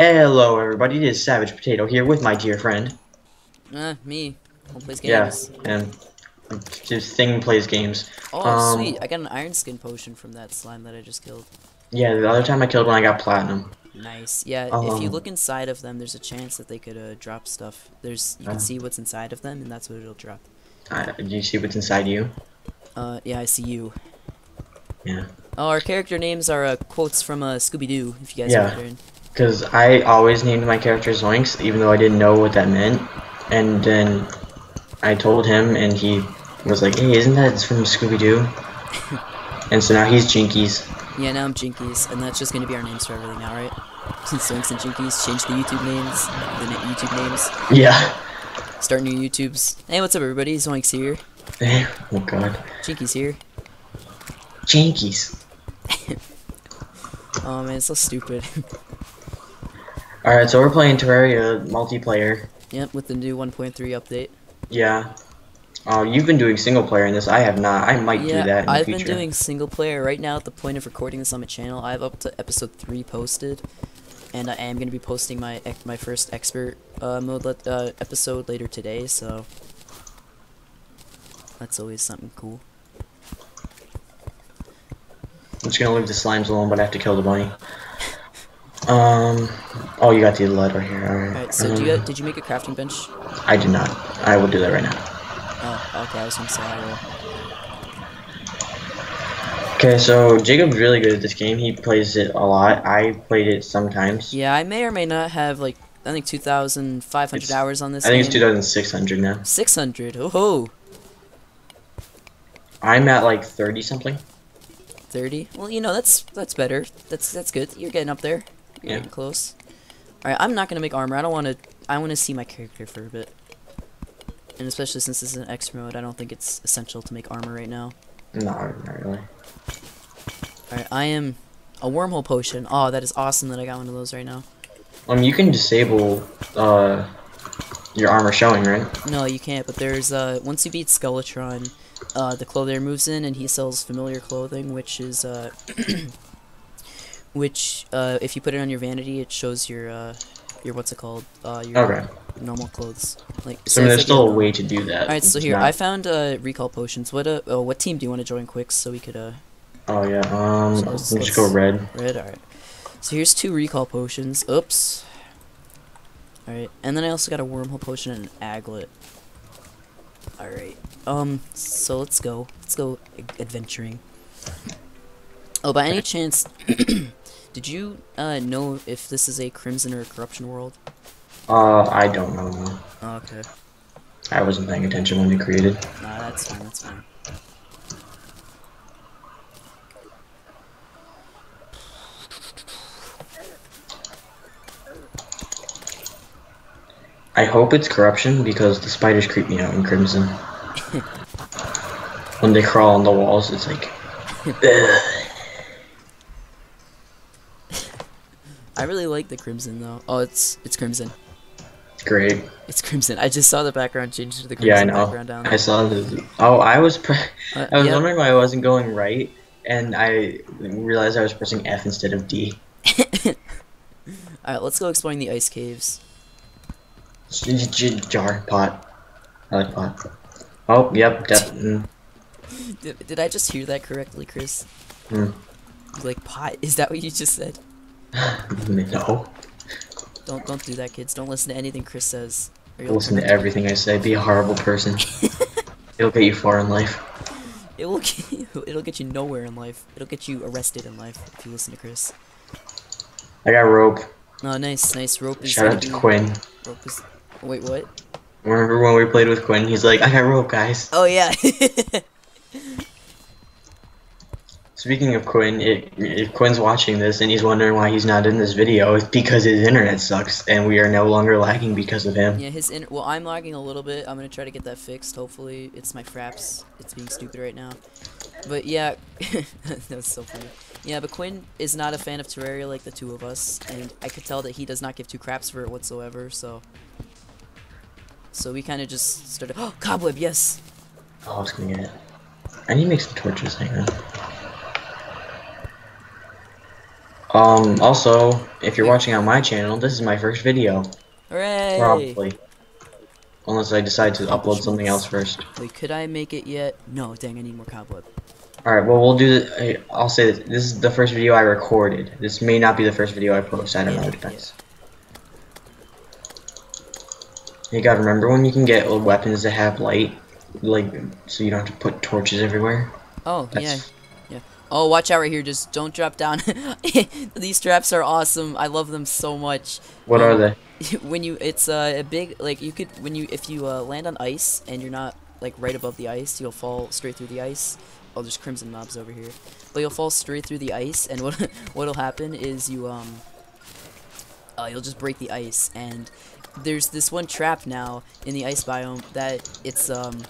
Hello, everybody. It is Savage Potato here with my dear friend. Uh, me. Who plays Yeah, games? and this thing plays games. Oh, Um, sweet. I got an iron skin potion from that slime that I just killed. Yeah, the other time I killed one, I got platinum. Nice. Yeah, if you Um, look inside of them, there's a chance that they could uh, drop stuff. There's You can Uh. see what's inside of them, and that's what it'll drop. Uh, do you see what's inside you? Uh, yeah, I see you. Yeah. Oh, our character names are uh, quotes from uh, Scooby-Doo, if you guys Yeah. are wondering. Because I always named my character Zoinks, even though I didn't know what that meant. And then I told him, and he was like, hey, isn't that from Scooby-Doo? and so now he's Jinkies. Yeah, now I'm Jinkies, and that's just gonna be our names for everything now, right? Since Zoinks and Jinkies, changed the YouTube names, the YouTube names, Yeah. start new YouTubes. Hey, what's up, everybody? Zoinks here, Hey, oh, God. Jinkies here. Jinkies. Oh man, it's so stupid. Alright, so we're playing Terraria multiplayer. yep, with the new 1.3 update. Yeah. Uh, you've been doing single player in this. I have not. I might yeah, do that in I've future. been doing single player right now. At the point of recording this on my channel, I have up to episode three posted, and I am gonna be posting my my first expert uh, mode let, uh, episode later today. So that's always something cool. I'm just gonna leave the slimes alone, but I have to kill the bunny. Um. Oh, you got the lead right here. Alright. All right, so do you did you make a crafting bench? I did not. I will do that right now. Oh, okay. I was gonna say I will. Okay, so Jacob's really good at this game. He plays it a lot. I played it sometimes. Yeah, I may or may not have like I think 2,500 It's- hours on this. I think it's 2,600 now. 600. Oh ho. I'm at like 30 something. 30. Well, you know that's that's better. That's that's good. You're getting up there. Yeah. getting close. All right, I'm not gonna make armor. I don't want to. I want to see my character for a bit. And especially since this is an X mode, I don't think it's essential to make armor right now. No, not really. All right, I am a wormhole potion. Oh, that is awesome that I got one of those right now. Um, you can disable uh your armor showing, right? No, you can't. But there's uh once you beat Skeletron, uh the clothier moves in and he sells familiar clothing, which is uh which uh if you put it on your vanity, it shows your uh your what's it called uh your Okay. normal clothes. Like So I mean, there's like still a way to do that. All right, so here not- I found uh recall potions. What uh oh, what team do you want to join quick so we could uh Oh yeah. Um, So let's, let's- just go red. red? All right. So here's two recall potions. Oops. All right, and then I also got a wormhole potion and an aglet. All right. Um. So let's go. Let's go adventuring. Oh, by any chance, did you uh know if this is a crimson or a corruption world? Uh, I don't know. no. Oh, okay. I wasn't paying attention when they created. Nah, that's fine. That's fine. I hope it's corruption because the spiders creep me out in Crimson. when they crawl on the walls, it's like. I really like the crimson though. Oh, it's it's crimson. It's great. It's crimson. I just saw the background change to the crimson Yeah, I know. background down I saw the. Oh, I was. Uh, I was yeah. wondering why I wasn't going right, and I realized I was pressing F instead of D. Alright, let's go exploring the ice caves. J- j- Jar pot. I like pot. Oh, yep. Mm, Did, did I just hear that correctly, Chris? Hmm. Like pot? Is that what you just said? No. Don't don't do that, kids. Don't listen to anything Chris says. or you'll Listen to everything I say. Be a horrible person. It'll get you far in life. It will get you, it'll get you nowhere in life. It'll get you arrested in life if you listen to Chris. I got rope. No, nice, nice. Rope is Shout out to be- Quinn. Rope is. Wait, what? Remember when we played with Quinn? He's like, I got rope, guys. Oh yeah. Speaking of Quinn, it, if Quinn's watching this and he's wondering why he's not in this video, it's because his internet sucks and we are no longer lagging because of him. yeah, his in. Well, I'm lagging a little bit. I'm gonna try to get that fixed. Hopefully, it's my fraps. It's being stupid right now. But yeah, that was so funny. Yeah, but Quinn is not a fan of Terraria like the two of us, and I could tell that he does not give two craps for it whatsoever. So, so we kind of just started. Oh, cobweb, yes. Oh, I was gonna get it. I need to make some torches, hang on. Um, also, if you're watching on my channel, this is my first video. Hooray! Probably. Unless I decide to upload something else first. Wait, could I make it yet? No, dang, I need more cobweb. Alright, well, we'll do the, I'll say this. This is the first video I recorded. This may not be the first video I post. I don't know. It depends. You gotta remember when you can get weapons that have light, like, so you don't have to put torches everywhere. Oh, yeah. Oh, watch out right here. Just don't drop down. These traps are awesome. I love them so much. what Um, are they? when you it's uh, a big like you could when you if you uh, land on ice and you're not like right above the ice you'll fall straight through the ice oh there's crimson mobs over here but you'll fall straight through the ice and what what'll happen is you um uh, you'll just break the ice and there's this one trap now in the ice biome that it's um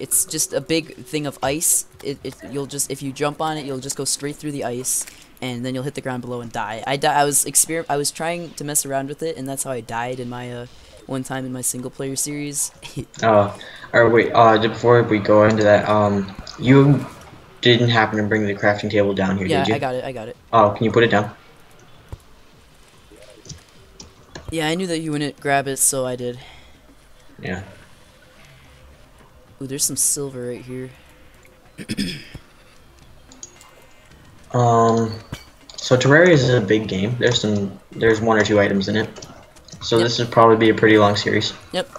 it's just a big thing of ice it, it you'll just if you jump on it you'll just go straight through the ice and then you'll hit the ground below and die. I di- I was exper- I was trying to mess around with it, and that's how I died in my uh one time in my single player series. Oh, alright, wait, uh, before we go into that, um, you didn't happen to bring the crafting table down here, yeah, did you? Yeah, I got it. I got it. Oh, can you put it down? Yeah, I knew that you wouldn't grab it, so I did. Yeah. Ooh, there's some silver right here. Um, so Terraria is a big game. There's some, there's one or two items in it. So Yep. this would probably be a pretty long series. Yep.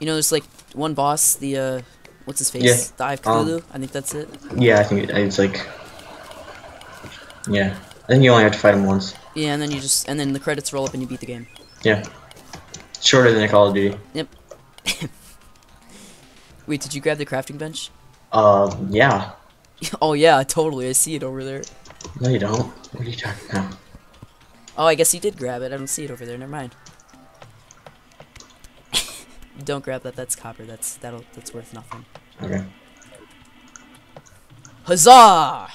You know, there's like one boss, the uh, what's his face? Yeah, The Eye of um, I think that's it. Yeah, I think it, it's like, yeah. I think you only have to fight him once. Yeah, and then you just and then the credits roll up and you beat the game. Yeah. Shorter than a Call of Duty. Wait, did you grab the crafting bench? Uh, yeah. oh yeah, totally. I see it over there. No, you don't. What are you talking about? Oh, I guess you did grab it. I don't see it over there. Never mind. don't grab that. That's copper. That's that'll that's worth nothing. Okay. Huzzah!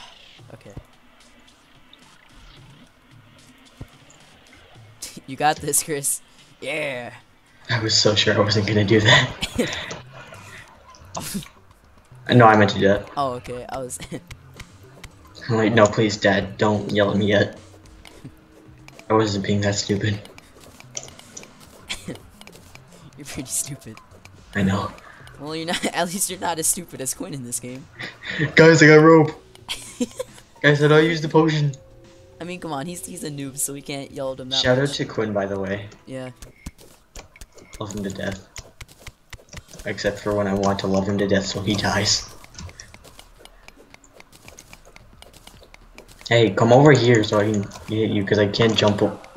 Okay. you got this, Chris. Yeah. I was so sure I wasn't gonna do that. no, I meant to do that. Oh, okay. I was. I'm like, no, please, Dad, don't yell at me yet. I wasn't being that stupid. you're pretty stupid. I know. Well, you're not. At least you're not as stupid as Quinn in this game. Guys, I got rope. Guys, I use the potion? I mean, come on. He's he's a noob, so we can't yell at him that Shout out to Quinn, by the way. Yeah. Love him to death. Except for when I want to love him to death so he dies. Hey, come over here so I can hit you, because I can't jump up.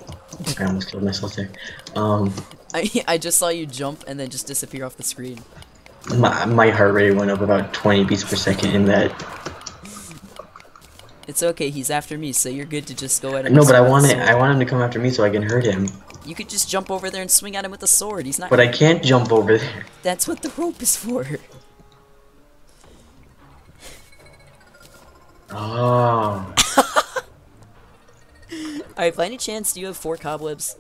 I almost killed myself there. Um, I I just saw you jump and then just disappear off the screen. my, my heart rate went up about 20 beats per second in that. It's okay. He's after me, so you're good to just go at him. No, but I want it. I want him to come after me so I can hurt him. You could just jump over there and swing at him with a sword. He's not. But I can't jump over there. That's what the rope is for. Oh. Alright, by any chance, do you have four cobwebs?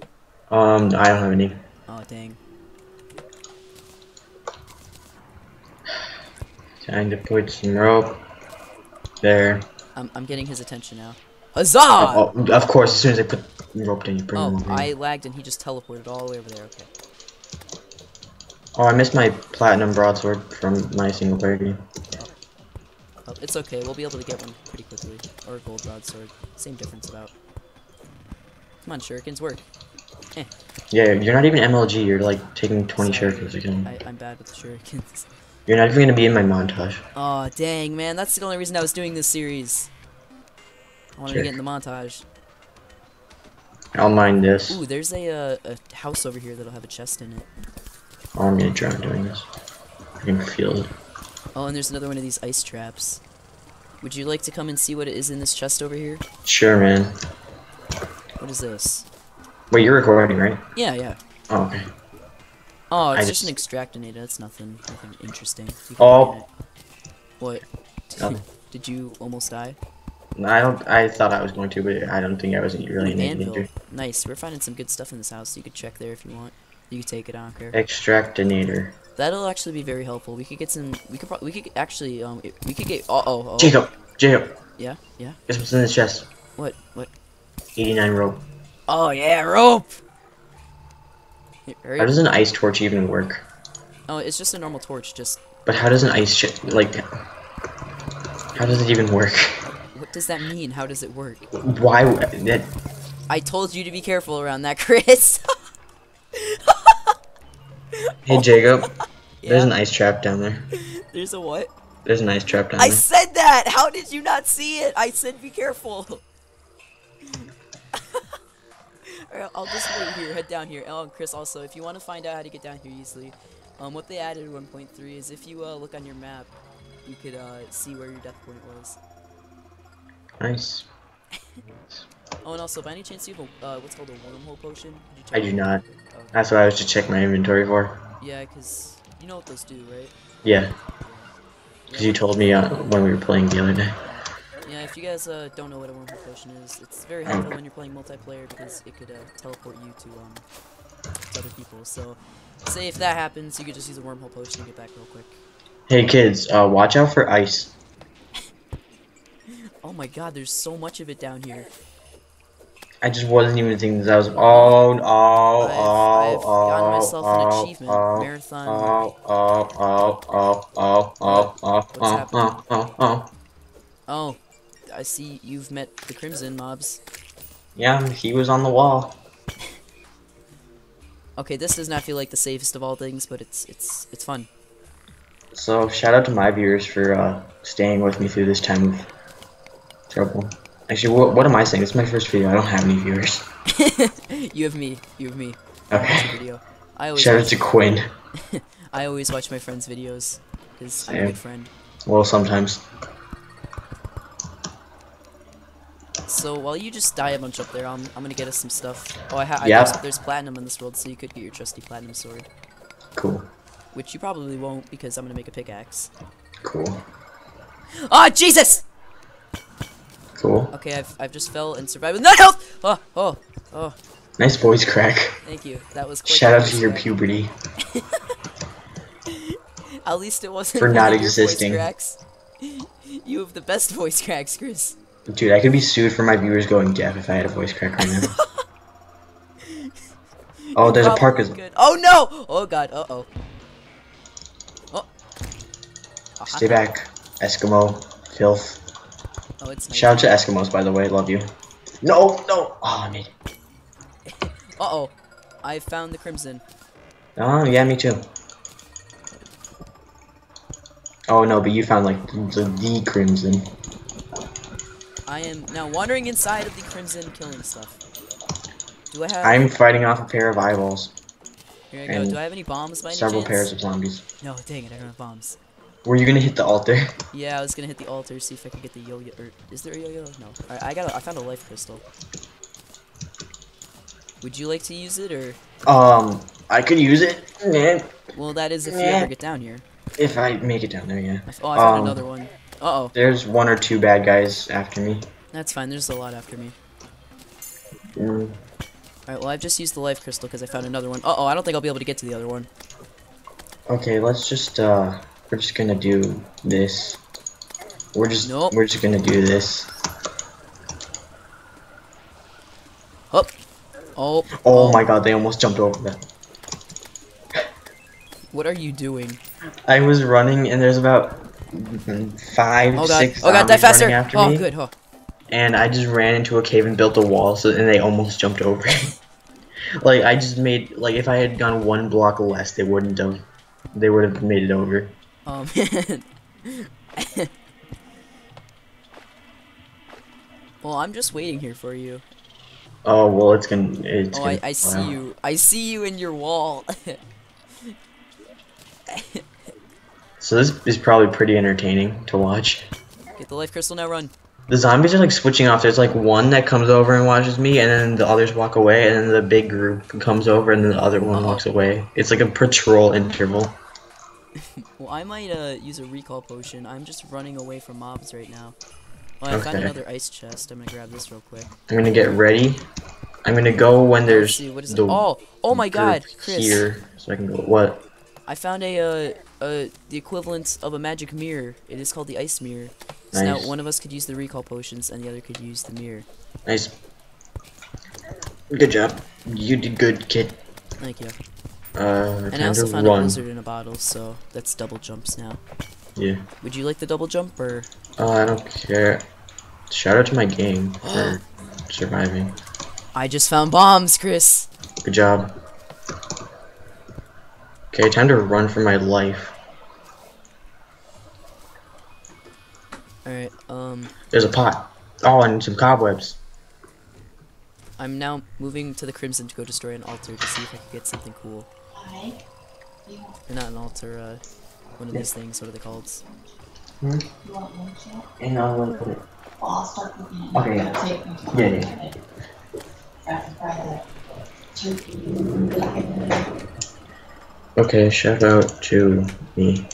Um, I don't have any. Oh, dang. Trying to put some rope. There. I'm, I'm getting his attention now. Huzzah! Oh, oh, of course, as soon as I put rope down, you bring Oh. I lagged and he just teleported all the way over there. Okay. Oh, I missed my platinum broadsword from my single player game. Oh, it's okay. We'll be able to get one pretty quickly. Or a gold broadsword. Same difference about. Come on, shurikens, work. Eh. Yeah, you're not even MLG. You're like taking 20 Sorry. shurikens again. I, I'm bad with the shurikens. You're not even gonna be in my montage. oh, dang, man. That's the only reason I was doing this series. I wanted to get in the montage. I'll mind this. Ooh, there's a, uh, a house over here that'll have a chest in it. Oh, I'm gonna drown doing this. I can feel it. Oh, and there's another one of these ice traps. Would you like to come and see what it is in this chest over here? Sure, man. What is this? Wait, you're recording, right? Yeah, yeah. Oh, okay. Oh, it's I just, an extractinator. That's nothing, nothing interesting. Oh. What? Nothing. Did you almost die? I don't. I thought I was going to, but I don't think I was really in Ooh, danger. Nice. We're finding some good stuff in this house. You could check there if you want. You could take it. I don't care. Extractinator. That'll actually be very helpful. We could get some. We could. We could actually. Um. We could get. Uh oh. oh. Jacob. Jacob. Yeah. Yeah. Guess what's in this chest? What? What? 89 rope. Oh yeah, rope. How does an ice torch even work? Oh, it's just a normal torch. Just But how does an ice like? How does it even work? What does that mean? How does it work? Why? That I told you to be careful around that, Chris. hey Jacob, there's an ice trap down there. There's a what? There's an ice trap down I there. I said that. How did you not see it? I said be careful. Alright, I'll just wait here. Head down here. Oh, and Chris, also, if you want to find out how to get down here easily, um, what they added in 1.3 is if you uh, look on your map, you could uh, see where your death point was. Nice. Oh, and also, by any chance, you have a uh, what's called a wormhole potion? I do not. Oh, That's what I was to check my inventory for. yeah, because you know what those do, right? Yeah, because you told me uh, when we were playing the other day. Yeah, if you guys uh, don't know what a wormhole potion is, it's very helpful when you're playing multiplayer because it could uh, teleport you to um to other people. So, say if that happens, you could just use a wormhole potion to get back real quick. Hey kids, uh, watch out for ice. Oh my God, there's so much of it down here. I just wasn't even thinking that was. Oh, oh, oh, I've, I've oh, gotten myself an oh, achievement, oh, marathon. Oh, oh, oh, oh, oh, oh, oh, oh, oh, oh, oh. Oh, I see you've met the Crimson mobs. Yeah, he was on the wall. Okay, this does not feel like the safest of all things, but it's it's it's fun. So shout out to my viewers for uh, staying with me through this time of trouble. Actually, what, what am I saying? This is my first video. I don't have any viewers. you have me. You have me. Okay. the. I always Shout out watch, to Quinn. I always watch my friends' videos because I'm a good friend. Well, sometimes. So while you just die a bunch up there, I'm, I'm gonna get us some stuff. Oh, I have. Yeah. There's, there's platinum in this world, so you could get your trusty platinum sword, Cool. which you probably won't because I'm gonna make a pickaxe. Cool. Ah, Jesus! Cool. Okay, I've I've just fell and survived with no health. Oh, oh, oh. Nice voice crack. Thank you. That was. Shout out to your crack. puberty. At least it wasn't For not of your voice existing. cracks. You have the best voice cracks, Chris. Dude, I could be sued for my viewers going deaf if I had a voice crack right now. oh, there's a park. Good. Oh no! Oh god. Uh oh. Oh. Stay back, Eskimo. Filth. Oh, it's nice. Shout out to Eskimos, by the way. Love you. No, no. Oh, I made it. Uh oh. I found the crimson. Oh, yeah, me too. Oh no, but you found like the, the crimson. I am now wandering inside of the crimson, killing stuff. Do I have? I'm fighting off a pair of eyeballs. Here I go. Do I have any bombs by any Several chance? pairs of zombies. No, dang it! I don't have bombs. Were you gonna hit the altar? Yeah, I was gonna hit the altar, see if I could get the yo-yo. Or is there a yo-yo? No. Alright, I got. A, I found a life crystal. Would you like to use it, or? Um, I could use it. Well, that is if you ever get down here. if I make it down there, yeah. Oh, I found Um, another one. Uh oh. There's one or two bad guys after me. That's fine. There's a lot after me. Mm, Alright, well, I've just used the life crystal because I found another one. Uh oh, I don't think I'll be able to get to the other one. Okay, let's just uh, we're just gonna do this. We're just Nope. we're just gonna do this. Hup. Oh, oh. Oh my god, they almost jumped over that. What are you doing? I was running and there's about five, Oh god. six Oh god, die faster. running after Oh, me, good. Oh. and I just ran into a cave and built a wall, so and they almost jumped over. it. like I just made like if I had gone one block less, they wouldn't have. They would have made it over. Oh man. well, I'm just waiting here for you. Oh well, it's gonna. It's Oh, gonna, I, I see wow. you. I see you in your wall. So this is probably pretty entertaining to watch. Get the life crystal now. Run. The zombies are like switching off. There's like one that comes over and watches me, and then the others walk away, and then the big group comes over, and then the other one walks away. It's like a patrol interval. Well, I might uh use a recall potion. I'm just running away from mobs right now. Oh, I found Okay. another ice chest. I'm gonna grab this real quick. I'm gonna get ready. I'm gonna go when there's see what is it? the Oh, oh my God, Chris! here, so I can go. What? I found a uh, uh the equivalent of a magic mirror. It is called the ice mirror. So Nice. now one of us could use the recall potions and the other could use the mirror. Nice. Good job. You did good, kid. Thank you. Uh, And I also found a run. blizzard in a bottle, so that's double jumps now. Yeah. Would you like the double jump or? Uh, I don't care. Shout out to my game for surviving. I just found bombs, Chris. Good job. Okay, time to run for my life. All right. Um, There's a pot. Oh, and some cobwebs. I'm now moving to the Crimson to go destroy an altar to see if I can get something cool. Or not an altar. Uh, one of these things. What are they called? And I'll put it. I'll start cooking it. Okay, yeah. Take Yeah, yeah. it. After Friday. Turkey. Okay, shout out to me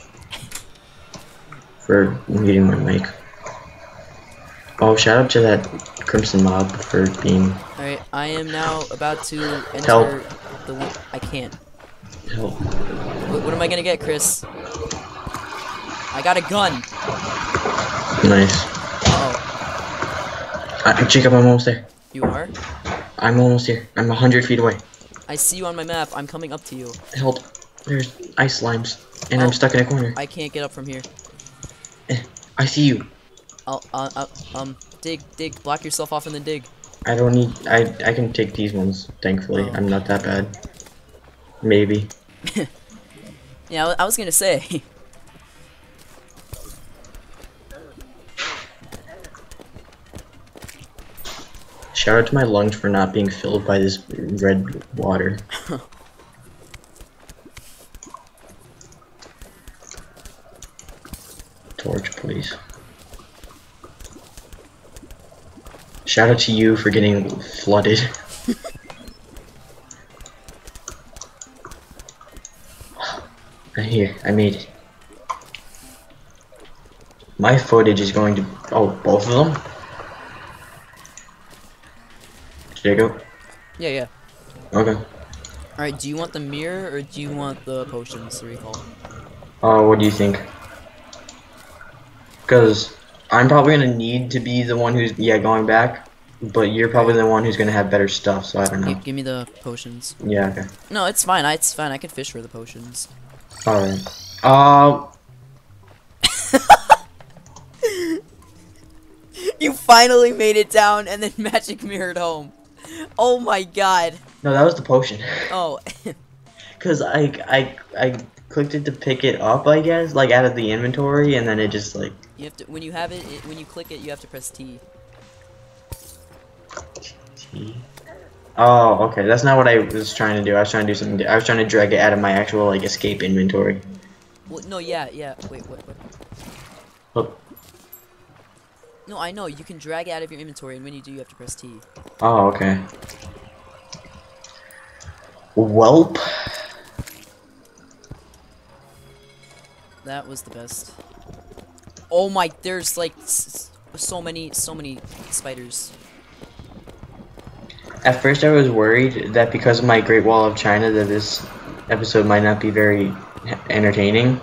for meeting my mic. Oh, shout out to that Crimson Mob for being All right. I am now about to enter Help. the. I can't. What, what am I gonna get, Chris? I got a gun. Nice. Oh, Uh, Jacob, I'm almost there. you are? I'm almost here. I'm a hundred feet away. I see you on my map. I'm coming up to you. Help. There's ice slimes. And Oh. I'm stuck in a corner. I can't get up from here. I see you. I'll, uh, uh, um, dig, dig, block yourself off and then dig. I don't need. I I can take these ones. Thankfully, Oh. I'm not that bad. Maybe. Yeah, I was gonna say. Shout out to my lungs for not being filled by this red water. Torch, please. Shout out to you for getting flooded. I'm here, I made it. My footage is going to. Oh, both of them? Jacob? yeah, yeah. Okay. Alright, do you want the mirror or do you want the potions to recall? Uh, what do you think? Because I'm probably gonna need to be the one who's yeah going back, but you're probably the one who's gonna have better stuff. So I don't know. give me the potions. Yeah. Okay. No, it's fine. I, it's fine. I can fish for the potions. All right. Um. You finally made it down and then magic mirrored home. Oh my god. No, that was the potion. Oh, Cause I I I clicked it to pick it up, I guess, like out of the inventory, and then it just like you have to when you have it, it when you click it, you have to press T. T. Oh, okay. That's not what I was trying to do. I was trying to do something. I was trying to drag it out of my actual like escape inventory. Well, no, yeah, yeah. Wait, what, what? Oh, No, I know. You can drag it out of your inventory, and when you do, you have to press T. oh okay. Welp. That was the best. Oh my, there's like so many, so many spiders. At first, I was worried that because of my Great Wall of China, that this episode might not be very entertaining.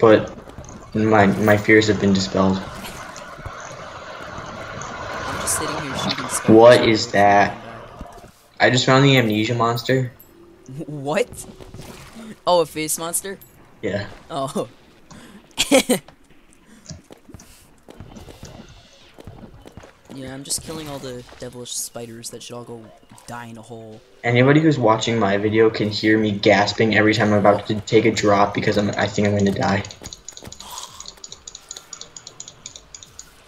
But my my fears have been dispelled. I'm just sitting here shooting. What is that? I just found the amnesia monster. What? Oh, a face monster? Yeah. Oh. yeah, I'm just killing all the devilish spiders that should all go die in a hole. Anybody who's watching my video can hear me gasping every time I'm about to take a drop because I'm I think I'm going to die.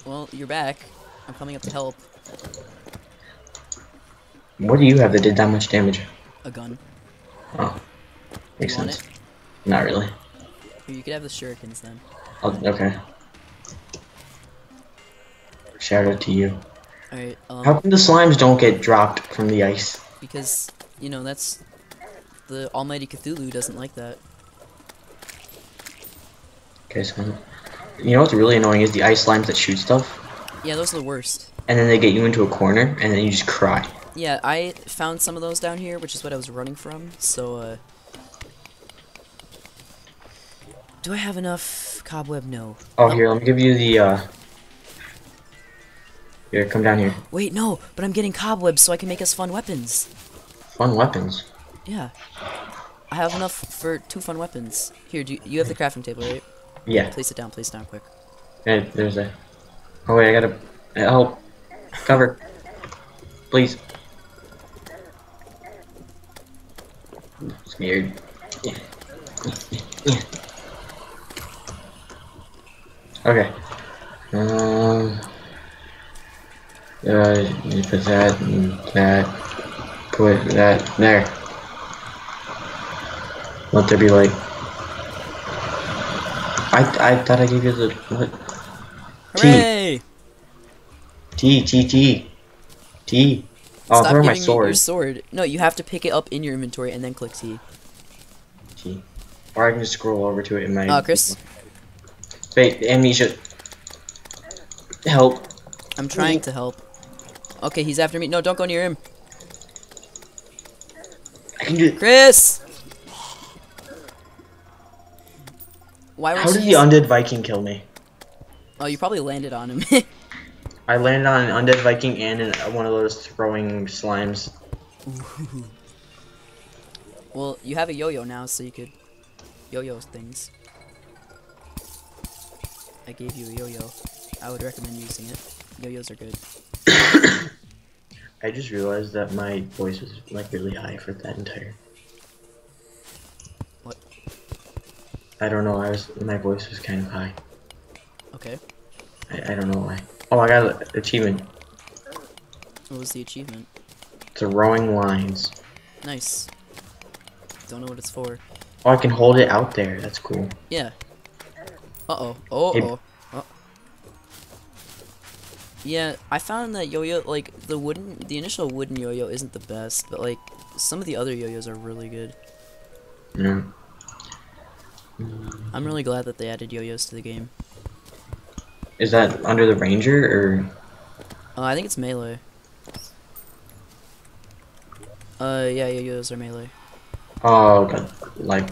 Well, you're back. I'm coming up to help. What do you have that did that much damage? A gun. Oh, makes sense. Not really. Here, you could have the shurikens then. Oh, okay. Shout out to you. Alright, um, How come the slimes don't get dropped from the ice? because, you know, that's... The almighty Cthulhu doesn't like that. Okay, so you know what's really annoying is the ice slimes that shoot stuff, Yeah, those are the worst. and then they get you into a corner, and then you just cry. Yeah, I found some of those down here, which is what I was running from, so, uh... Do I have enough cobweb? No. Oh, here, let me give you the uh, Here, come down here. Wait, no, but I'm getting cobwebs so I can make us fun weapons. Fun weapons. Yeah. I have enough for two fun weapons. Here, do you, you have the crafting table, right? Yeah. Place it down, place it down quick. Hey, there's a. Oh wait, I gotta help. Cover. Please. Scared. Yeah. Yeah. Okay. Um. Uh, you put that and that. Put that there. Let there be light. I I thought I gave you the what? T. Hooray! T T T T. Oh, Stop throw my me your sword. sword. No, you have to pick it up in your inventory and then click T. T. Or I can just scroll over to it in my. Uh, Chris, Wait, amnesia. Help. I'm trying to help. Okay, he's after me. No, don't go near him. I can do. Chris! Why How did the undead Viking kill me? oh, you probably landed on him. I landed on an undead Viking and an, uh, one of those throwing slimes. well, you have a yo-yo now, so you could yo-yo things. I gave you a yo-yo. I would recommend using it. Yo-yos are good. I just realized that my voice was like really high for that entire. What? I don't know. I was my voice was kind of high. Okay. I, I don't know why. Oh, I got an achievement. What was the achievement? Throwing lines. Nice. Don't know what it's for. Oh, I can hold it out there. That's cool. Yeah. Uh-oh. Oh, Hey. oh. Yeah, I found that yo-yo, like, the wooden, the initial wooden yo-yo isn't the best, but, like, some of the other yo-yos are really good. Yeah. I'm really glad that they added yo-yos to the game. Is that under the ranger or? Uh, I think it's melee. Uh, yeah, yo-yos are melee. Oh, okay. Like.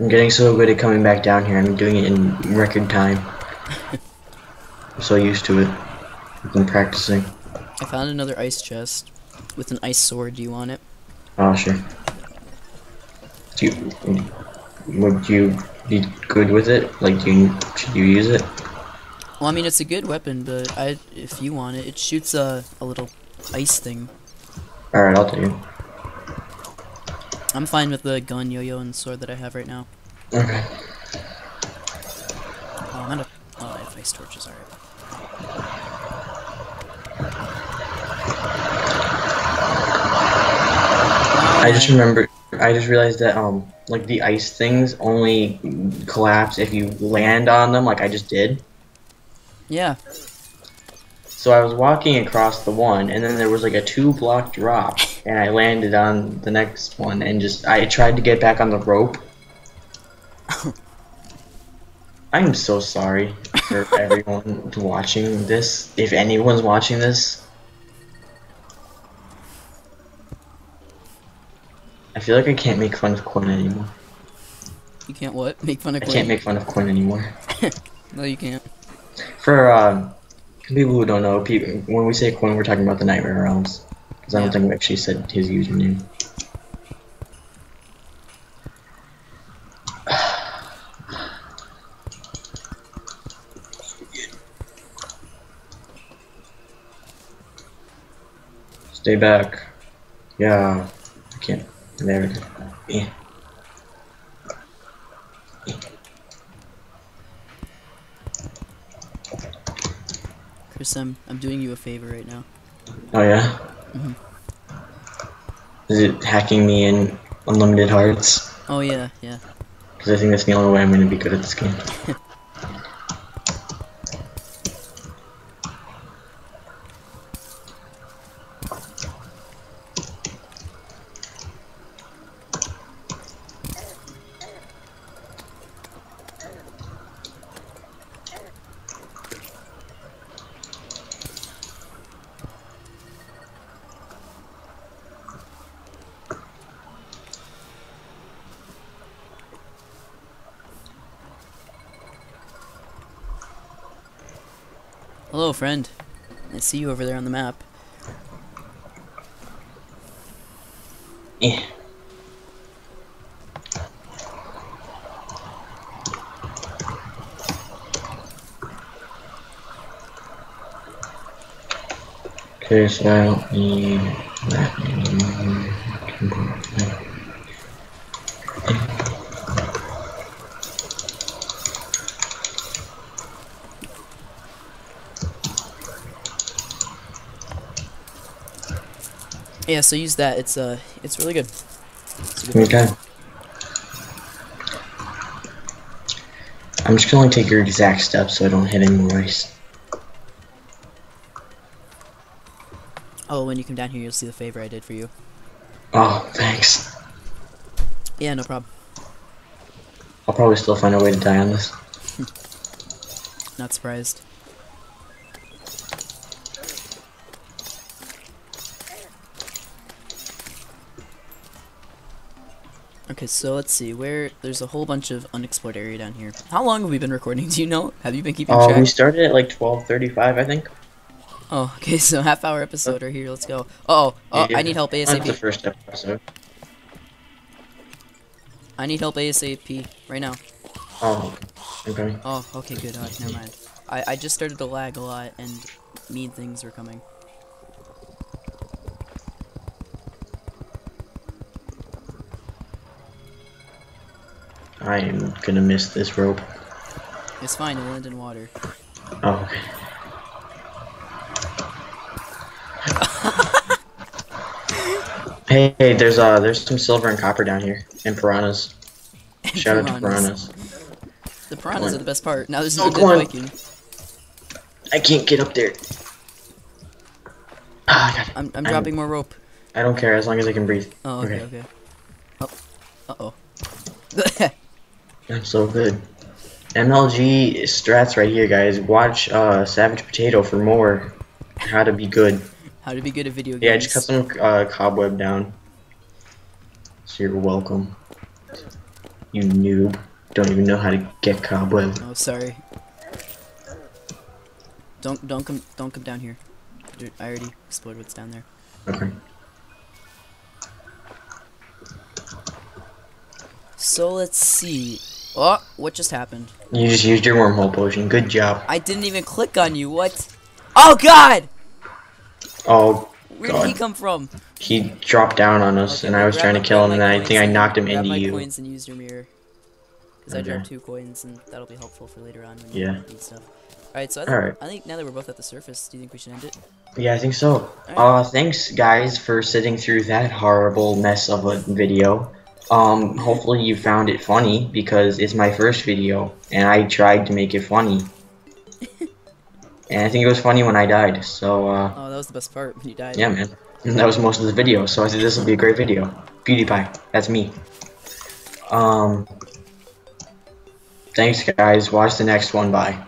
I'm getting so good at coming back down here. I'm doing it in record time. I'm so used to it. I've been practicing. I found another ice chest with an ice sword. Do you want it? Oh, sure. Do you, would you be good with it? Like, do you, should you use it? Well, I mean, it's a good weapon, but I, if you want it, it shoots a, a little ice thing. Alright, I'll do it. I'm fine with the gun, yo-yo, and sword that I have right now. Okay. Oh, I'm out of. Oh, I have ice torches. Alright. I just remember, I just realized that, um, like, the ice things only collapse if you land on them, like I just did. Yeah. So I was walking across the one, and then there was like a two block drop, and I landed on the next one, and just I tried to get back on the rope. I'm so sorry for everyone watching this. If anyone's watching this, I feel like I can't make fun of Quinn anymore. You can't what? Make fun of I Quinn? can't make fun of Quinn anymore. No, you can't. For um, people who don't know, people, when we say Quinn, we're talking about the Nightmare Realms. Because I don't think we actually said his username. Stay back. Yeah. I can't. There we go. Yeah. Chris, I'm, I'm doing you a favor right now. Oh yeah. Mhm. Is it hacking me in unlimited hearts? Oh, yeah, yeah. Because I think that's the only way I'm going to be good at this game. Hello, friend. I see you over there on the map. Eh. Okay, so I don't need that Yeah, so use that. It's uh, it's really good. It's good Okay. I'm just gonna take your exact steps so I don't hit any more ice. Oh, when you come down here, you'll see the favor I did for you. Oh, thanks. Yeah, no problem. I'll probably still find a way to die on this. Not surprised. Okay, so let's see. Where there's a whole bunch of unexplored area down here. How long have we been recording? Do you know? Have you been keeping Uh, we started at like 12:35, I think. Oh, okay. So half hour episode right here. Let's go. Oh, oh, Yeah, I need help That's the ASAP. first episode. I need help ASAP right now. Oh, okay. Oh, okay, good. Uh, never mind. I I just started to lag a lot, and mean things were coming. I am gonna miss this rope. It's fine. It'll end in water. Oh, okay. hey, hey, there's uh, there's some silver and copper down here, and piranhas. Shout out to piranhas. The piranhas are the best part. Now there's no dead. Viking. I can't get up there. Ah, God. I'm I'm I'm- dropping more rope. I don't care as long as I can breathe. Oh, okay, Okay. okay. Oh, uh oh. I'm so good. MLG strats right here, guys. Watch uh, Savage Potato for more how to be good. How to be good at video games. Yeah, just cut some uh, cobweb down. So you're welcome. You noob. Don't even know how to get cobweb. Oh, sorry. Don't don't come don't come down here. Dude, I already explored what's down there. Okay. So let's see. Oh, what just happened? You just used your wormhole potion. Good job. I didn't even click on you. What? Oh God! Oh, Where did he come from? he dropped down on us, Okay, and I was trying to kill him, and I think I knocked him grab into my you. coins and use your mirror. Because I dropped two coins, and that'll be helpful for later on when Yeah. you need stuff. Alright, so I think, Alright. I think now that we're both at the surface, do you think we should end it? Yeah, I think so. Alright. Uh, thanks guys for sitting through that horrible mess of a video. Um, hopefully you found it funny because it's my first video and I tried to make it funny. and I think it was funny when I died. So uh, Oh, that was the best part when you died. yeah, man, that was most of the video. So I said this will be a great video. PewDiePie, that's me. Um, thanks guys. Watch the next one. Bye.